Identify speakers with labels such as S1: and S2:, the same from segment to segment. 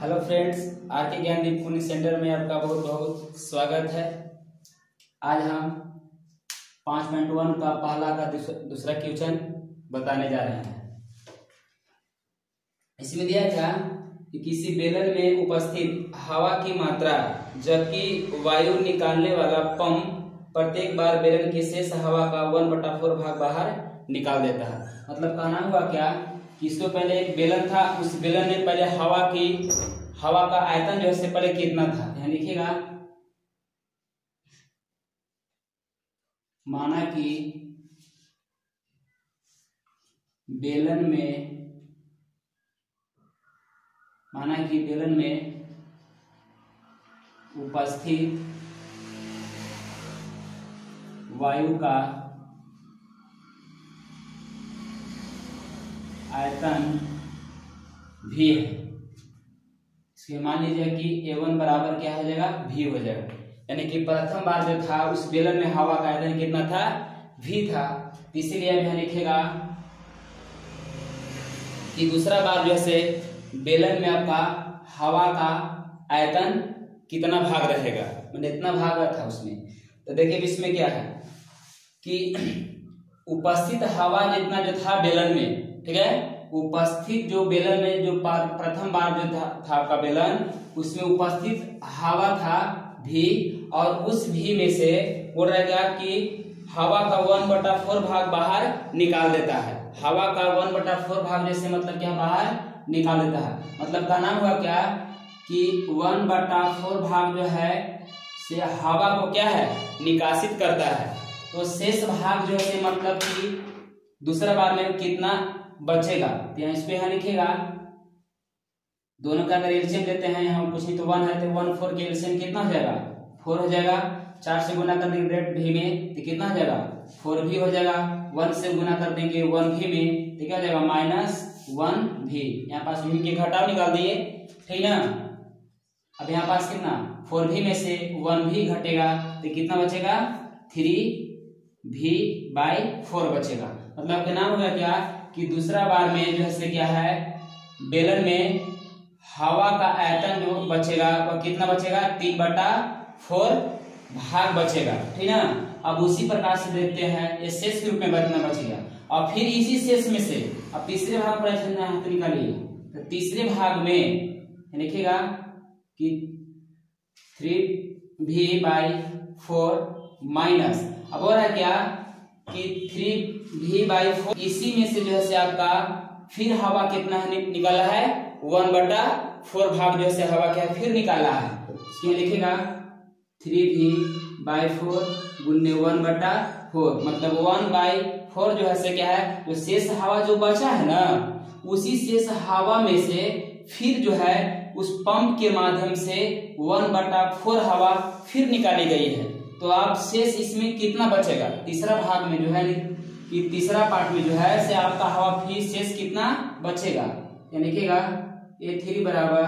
S1: Hello friends are के ज्ञानदीप पुण्य centre में आपका बहुत बहुत स्वागत है। आज हम पाँच पॉइंट वन का पहला का दूसरा क्वेश्चन बताने जा रहे हैं। इसमें दिया था कि किसी बेलन में उपस्थित हवा की मात्रा, जबकि वायु निकालने वाला पंप प्रत्येक बार बेलन की शेष हवा का वन बटा फोर भाग बाहर निकाल देता है। मतलब कहना हुआ क्या इसको पहले एक बेलन था, उस बेलन में पहले हवा की, हवा का आयतन जो है पहले कितना था? यहाँ लिखिएगा माना कि बेलन में, माना कि बेलन में उपस्थित वायु का आयतन भी है। इसके मान लीजिए कि ए वन बराबर क्या हो जाएगा? भी हो जाएगा। यानी कि प्रथम बार जो था, उस बेलन में हवा का आयतन कितना था? भी था। इसीलिए अब यहाँ लिखेगा कि दूसरा बार जो है बेलन में आपका हवा का आयतन कितना भाग रहेगा? मैंने इतना भाग रहा था उसमें। तो देखिए इसमें क्या है कि उपस्थित हवा जितना जो था बेलन में ठीक है? उपस्थित जो बेलन में जो प्रथम बार जो था, था आपका बेलन उसमें उपस्थित हवा था भी और उस भी में से बोल रहेगा कि हवा का वन बटा फोर भाग बाहर निकाल देता है। हवा का वन बटा फोर भाग जैसे मतलब क्या? बाहर निकाल देता है। मतलब का नाम हुआ क्या? कि वन बटा फोर भाग जो है से हवा को क्या है? निकासित करता है। तो शेष भाग जो है मतलब कि दूसरा बार में कितना बचेगा। तो यहाँ इस पे यहाँ लिखेगा, दोनों का अगर एल्सियम लेते हैं, यहाँ कुछ नहीं तो वन है तो वन फोर के एल्सियम कितना हो जाएगा? फोर हो जाएगा। चार से गुना कर देंगे ग्रेड भी में तो कितना हो जाएगा? फोर भी हो जाएगा। वन से गुना कर देंगे वन भी में तो क्या हो जाएगा? माइनस वन भी यहाँ पास भी के घटाव निकाल दिए, ठीक ना? अब यहाँ पास कितना? फोर भी में से वन भी घटेगा तो कितना बचेगा? थ्री भी बाई फोर बचेगा। मतलब के नाम होगा क्या? कि दूसरा बार में जो है क्या है? बेलन में हवा का आयतन जो बचेगा वह कितना बचेगा? तीन बटा फोर भाग बचेगा, ठीक ना? अब उसी प्रकार से देखते हैं, ये शेष के रूप में बचना बचेगा। और फिर इसी शेष में से, अब तीसरे भाग पर निकालिए। तो तीसरे भाग में लिखेगा कि थ्री भी बाई फोर माइनस अब हो रहा है क्या? कि थ्री भी बाई फोर इसी में से जो है आपका फिर हवा कितना निकाला है? वन बटा फोर भाग जो है हवा क्या है, फिर निकाला है। इसमें लिखेगा थ्री भी बाई फोर गुन्ने वन बटा फोर मतलब वन बाई फोर जो है क्या है जो शेष हवा जो बचा है ना, उसी शेष हवा में से फिर जो है, उस पंप के माध्यम से वन बटा फोर हवा फिर निकाली गई है। तो आप शेष इसमें कितना बचेगा? तीसरा भाग में जो है, कि तीसरा पार्ट में जो है, से आपका हवा फिर शेष कितना बचेगा? या लिखिएगा ए थ्री बराबर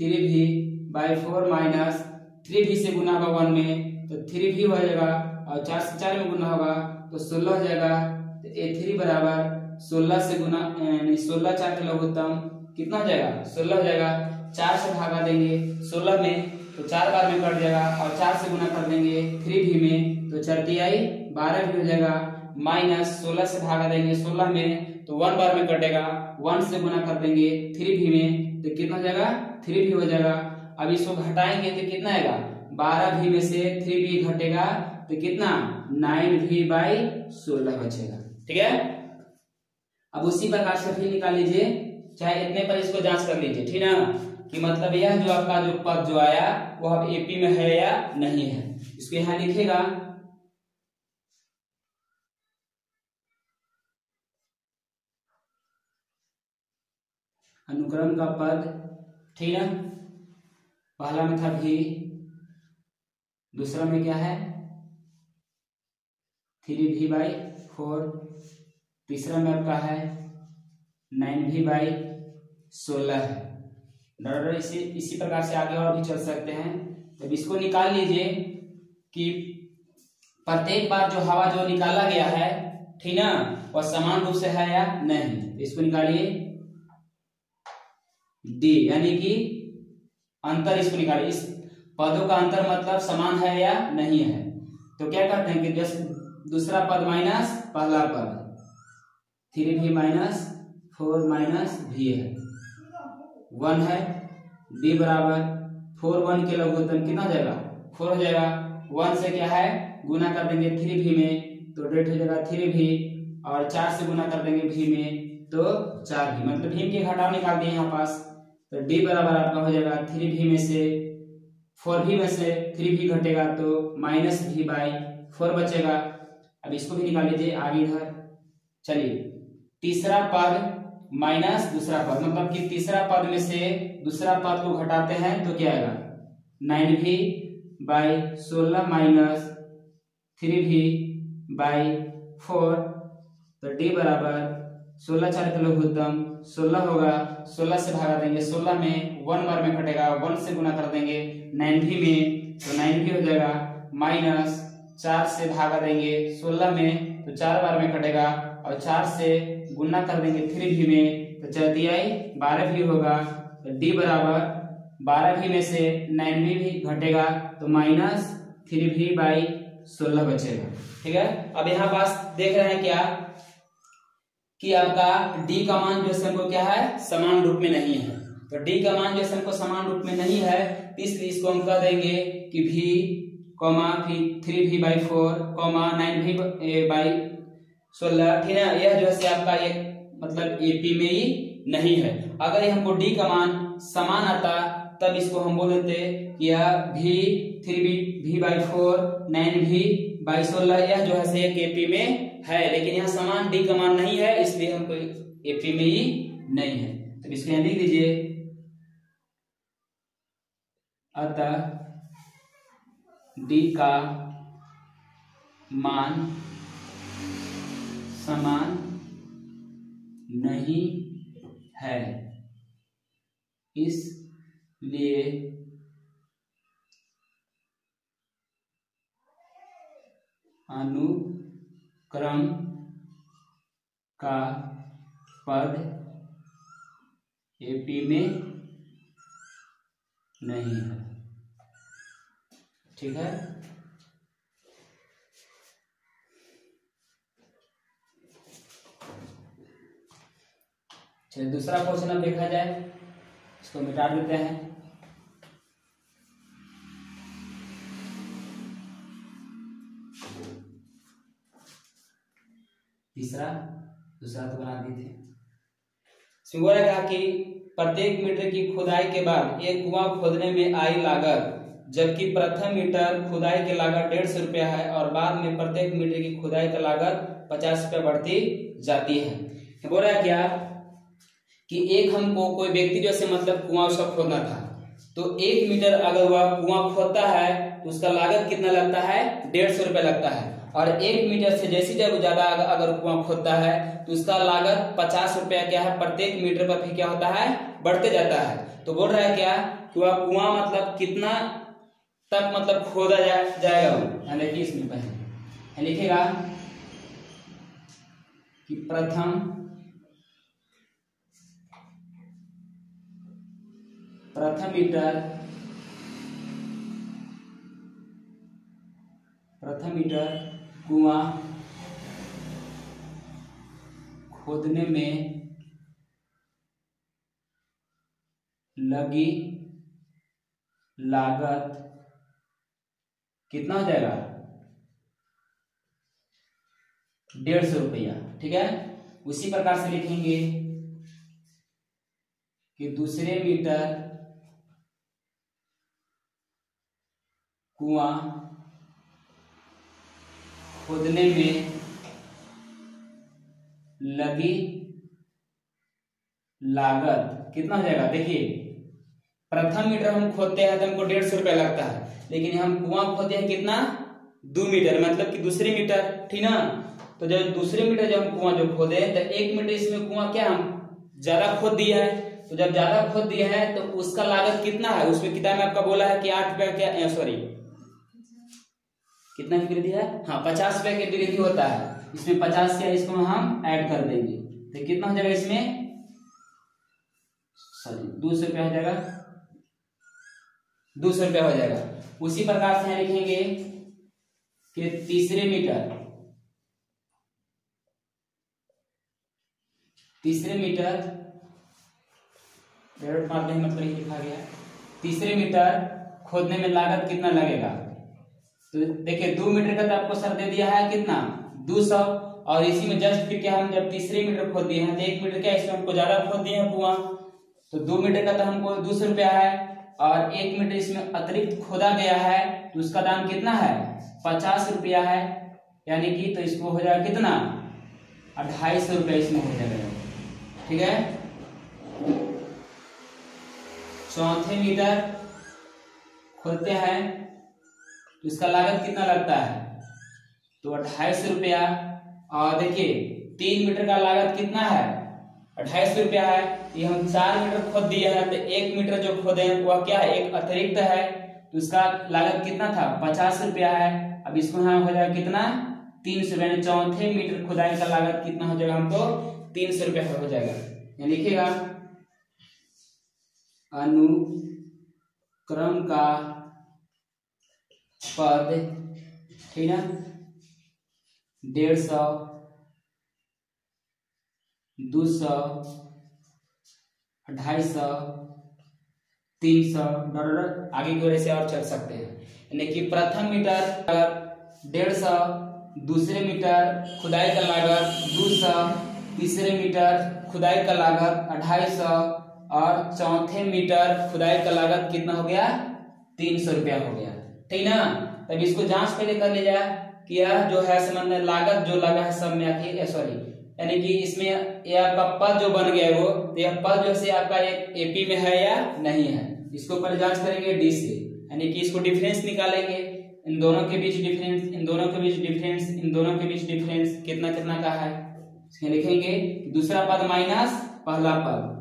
S1: three b by four minus three b से गुना होगा वन में तो थ्री भी हो जाएगा, और चार से चार में गुना होगा तो सोलह हो जाएगा तो ए थ्री बराबर सोलह से गुना यानी सोलह चार के लघुत्तम कितना हो जाएगा? सोलह हो जाएगा, चार से भागा देंगे सोलह में तो चार बार में कट जाएगा और चार से गुना कर देंगे थ्री भी में तो चार आई बारह भी हो जाएगा। माइनस सोलह से भागा देंगे सोलह में तो वन बार में कटेगा। वन से गुना कर देंगे थ्री भी में तो कितना हो जाएगा? थ्री भी हो जाएगा। अब इसको घटाएँगे तो कितना आएगा? बारह भी में से थ्री भी घटेगा तो कितना? नाइन भी बाई सोलह बचेगा। ठीक है? अब उसी प्रकार से फिर निकाल लीजिए। चाहे इतने पर इसको जाँच कर लीजिए, ठीक ना? कि मतलब यह जो आपका जो पद जो आया, वो अब एपी में है या नहीं है? इसको यहाँ लिखेगा। अनुक्रम का पद, ठीक है? पहला में था भी, दूसरा में क्या है? थ्री भी बाई फोर तीसरा में आपका है नाइन भी बाई सोलह है। डर इसी इसी प्रकार से आगे और भी चल सकते हैं। तब इसको निकाल लीजिए कि प्रत्येक बार जो हवा जो निकाला गया है, ठीक ना? वह समान रूप से है या नहीं? तो इसको निकालिए। डी यानी कि अंतर इसको निकालिए। इस पदों का अंतर मतलब समान है या नहीं है? तो क्या करते हैं कि दूसरा पद माइनस पहला पद। थ्री भी माइनस फोर माइनस भी है। वन है डी बराबर फोर वन के लघुत्तम कितना जाएगा? फोर हो जाएगा। वन से क्या है? गुना कर देंगे थ्री भी में तो डेट हो जाएगा थ्री भी और चार से गुना कर देंगे भी में तो चार भी मतलब भीम के घटाव निकाल दिए यहाँ पास। तो डी बराबर आपका हो जाएगा थ्री भी में से फोर भी में से थ्री भी घटेगा तो माइनस भी बाई फोर बचेगा। अब इसको भी निकाल लीजिए, आगे इधर। चलिए, तीसरा पद माइनस दूसरा पद मतलब कि तीसरा पद में से दूसरा पद को घटाते हैं तो क्या आएगा? नाइन भी बाई सोलह minus three b by four तो डी बराबर सोलह चार किलो लघुत्तम सोलह होगा, सोलह से भागा देंगे, सोलह में वन बार में कटेगा वन से गुना कर देंगे, नाइन भी में तो नाइन भी हो जाएगा, माइनस चार से भागा देंगे, सोलह में तो चार बार में कटेगा और चार से गुना कर देंगे थ्री भी में तो चौथियाई बारह भी होगा तो डी बराबर बारह भी में से नाइन भी, भी घटेगा तो माइनस थ्री भी बाई सोलह बचेगा। ठीक है? अब यहाँ पास देख रहे हैं क्या? कि आपका डी का मान जो हमको क्या है? समान रूप में नहीं है। तो डी का मान जो हमको समान रूप में नहीं है इसलिए इसको हम कह देंगे कि भी कॉमा फिर three b by four comma nine b by सोलह यह जो है आपका एक मतलब एपी में ही नहीं है। अगर ये हमको डी का मान समान आता, तब इसको हम बोल देते यह भी three b b by four nine b by सोलह यह जो है एक एपी में है। लेकिन यहाँ समान डी का मान नहीं है, इसलिए हमको एपी में ही नहीं है। तो इसको यहाँ लिख दीजिए। अतः डी का मान समान नहीं है। इसलिए अनुक्रम का पद एपी में नहीं है। ठीक है? चलिए दूसरा क्वेश्चन अब देखा जाए, इसको मिटा देते हैं। तीसरा, दूसरा तो बना दिए थे। इसमें बोला कहा कि प्रत्येक मीटर की खुदाई के बाद एक कुआँ खोदने में आई लागत, जबकि प्रथम मीटर खुदाई की लागत डेढ़ सौ रुपया है और बाद में प्रत्येक मीटर की खुदाई की लागत पचास रुपया बढ़ती जाती है। बोल रहा क्या कि एक हमको कोई व्यक्ति जैसे मतलब कुआँ उसका खोदना था। तो एक मीटर अगर वह कुआँ खोदता है तो उसका लागत कितना लगता है? डेढ़ सौ रुपया लगता है। और एक मीटर से जैसी जब ज़्यादा अगर कुआँ खोदता है तो उसका लागत पचास रुपया क्या है? प्रत्येक मीटर पर फिर क्या होता है? बढ़ते जाता है। तो बोल रहा है क्या? कि वह कुआँ मतलब कितना तक मतलब खोदा जा, जाएगा वो? देखिए इसमें पहले। लिखेगा कि प्रथम प्रथम मीटर प्रथम मीटर कुआँ खोदने में लगी लागत कितना हो जाएगा? डेढ़ सौ रुपया, ठीक है? उसी प्रकार से लिखेंगे कि दूसरे मीटर कुआँ खोदने में लगी लागत कितना हो जाएगा? देखिए, प्रथम मीटर हम खोदते हैं तो हमको डेढ़ सौ रुपया लगता है, लेकिन हम कुआँ खोदते हैं कितना? दो मीटर मतलब कि दूसरे मीटर, ठीक ना? तो जब दूसरे मीटर जब हम कुआँ जो खोदे तो एक मीटर इसमें कुआँ क्या हम ज़्यादा खोद दिया है? तो जब ज़्यादा खोद दिया है तो उसका लागत कितना है? उसमें किताब में आपका बोला है कि आठ रुपया क्या सॉरी कितना की वृद्धि है? हाँ पचास रुपए की वृद्धि होता है। इसमें पचास क्या इसको हम ऐड कर देंगे। तो कितना हो जाएगा इसमें? सॉरी, दो सौ रुपया हो जाएगा। दो सौ रुपया हो जाएगा। उसी प्रकार से लिखेंगे कि तीसरे मीटर तीसरे मीटर मारते मतलब लिखा गया तीसरे मीटर खोदने में लागत कितना लगेगा? तो देखिए, दो मीटर का तो आपको सर दे दिया है कितना? दो सौ। और इसी में जस्ट फिर क्या हम जब तीसरे मीटर खोद दिए हैं तो एक मीटर क्या इसमें हमको ज़्यादा खोद दिए हैं कुआँ तो दो मीटर का तो हमको दो सौ रुपया है। और एक मीटर इसमें अतिरिक्त खोदा गया है तो उसका दाम कितना है? पचास रुपया है। यानी कि तो इसको हो जाएगा कितना? अढ़ाई सौ रुपया इसमें हो जाएगा। ठीक है? चौथे मीटर खोलते हैं। तो इसका लागत कितना लगता है? तो अट्ठाईस रुपया। और देखिए, तीन मीटर का लागत कितना है? अट्ठाईस रुपया है। ये हम चार मीटर खोद दिए हैं तो एक मीटर जो खोदे हैं, वह क्या है? एक अतिरिक्त है। तो इसका लागत कितना था? पचास रुपया है। अब इसको यहाँ हो जाएगा कितना? तीन सौ, यानी चौथे मीटर खुदाई का लागत कितना हो जाएगा हमको? तीन सौ रुपया हो जाएगा। लिखिएगा। अनुक्रम का पद, ठीक है डेढ़ सौ, दो सौ, ढाई सौ, तीन सौ डॉलर आगे की ओर से और चल सकते हैं। यानी कि प्रथम मीटर डेढ़ सौ, दूसरे मीटर खुदाई का लागत दो सौ, तीसरे मीटर खुदाई का लागत अढ़ाई सौ, और चौथे मीटर खुदाई का लागत कितना हो गया? तीन सौ रुपया हो गया। ठीक ना? तब इसको जाँच पहले कर ले जाए कि यह जो है संबंध लागत, जो लगा है सब में सॉरी यानी कि इसमें यह आपका पद जो बन गया है वो तो यह पद जो से आपका एपी में है या नहीं है? इसको पर जाँच करेंगे डी से, यानी कि इसको डिफरेंस निकालेंगे। इन दोनों के बीच डिफरेंस इन दोनों के बीच डिफरेंस इन दोनों के बीच डिफरेंस कितना कितना का है? इसमें लिखेंगे दूसरा पद माइनस पहला पद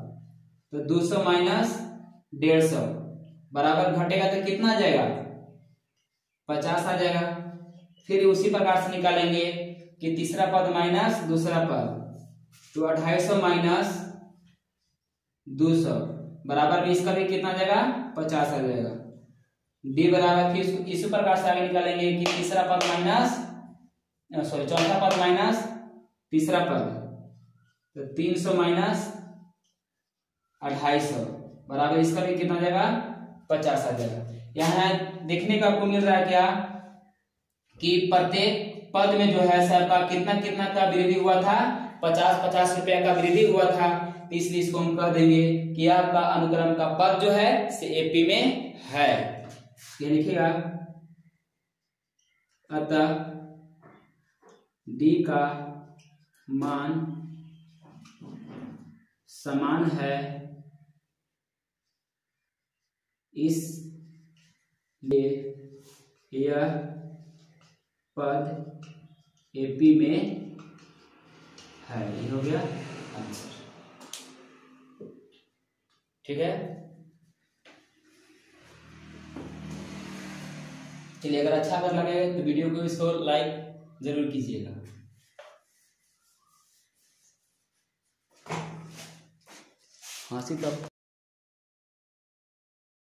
S1: तो 200 माइनस डेढ़ सौ, बराबर घटेगा तो कितना जाएगा? पचास आ जाएगा। फिर उसी प्रकार से निकालेंगे कि तीसरा पद माइनस दूसरा पद। तो अढ़ाई सौ माइनस दो सौ। बराबर में इसका भी कितना जाएगा? पचास आ जाएगा। डी बराबर फिर इसी प्रकार से आगे निकालेंगे कि तीसरा पद माइनस सॉरी चौथा पद माइनस तीसरा पद। तो तीन सौ माइनस अढ़ाई सौ। बराबर इसका भी कितना जाएगा? पचास आ जाएगा। यहाँ देखने का आपको मिल रहा है क्या? कि प्रत्येक पद में जो है, सर का कितना कितना का वृद्धि हुआ था? पचास पचास रुपया का वृद्धि हुआ था। तो इसलिए इसको हम कह देंगे कि आपका अनुक्रम का पद जो है, से एपी में है। ये लिखिएगा। अतः डी का मान समान है। इसलिए यह पद एपी में है। ये हो गया आंसर ठीक है? चलिए, अगर अच्छा अगर लगे तो वीडियो को इसको लाइक ज़रूर कीजिएगा। हाँ सी तब